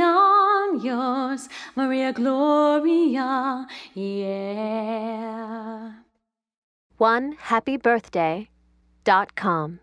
I'm yours, Maria Gloria, yeah. One happy birthday dot com.